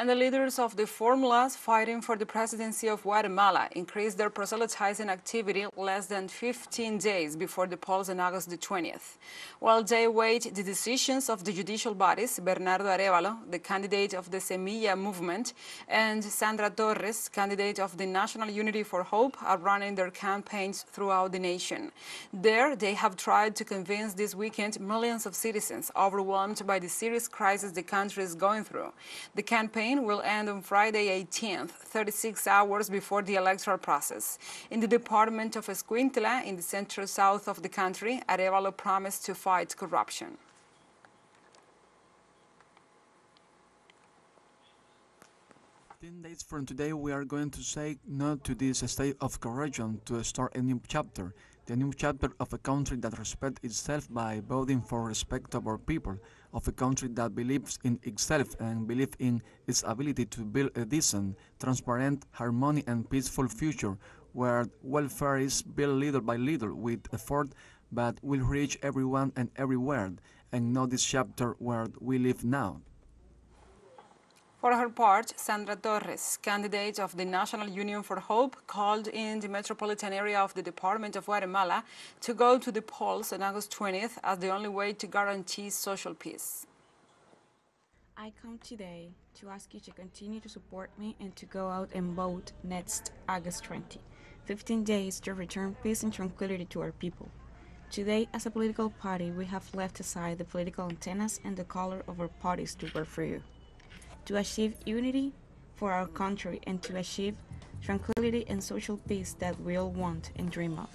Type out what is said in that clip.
And the leaders of the formulas fighting for the presidency of Guatemala increased their proselytizing activity less than 15 days before the polls on August the 20th. While they wait the decisions of the judicial bodies, Bernardo Arevalo, the candidate of the Semilla movement, and Sandra Torres, candidate of the National Unity for Hope, are running their campaigns throughout the nation. There, they have tried to convince this weekend millions of citizens overwhelmed by the serious crisis the country is going through. The campaign will end on Friday 18th, 36 hours before the electoral process. In the department of Escuintla, in the central south of the country, Arevalo promised to fight corruption. 10 days from today, we are going to say no to this state of corruption to start a new chapter, the new chapter of a country that respects itself by voting for respect of our people, of a country that believes in itself and believes in its ability to build a decent, transparent, harmonious and peaceful future where welfare is built little by little with effort but will reach everyone and everywhere, and not this chapter where we live now. For her part, Sandra Torres, candidate of the National Union for Hope, called in the metropolitan area of the Department of Guatemala to go to the polls on August 20th as the only way to guarantee social peace. I come today to ask you to continue to support me and to go out and vote next August 20. 15 days to return peace and tranquility to our people. Today, as a political party, we have left aside the political antennas and the color of our parties to work for you to achieve unity for our country and to achieve tranquility and social peace that we all want and dream of.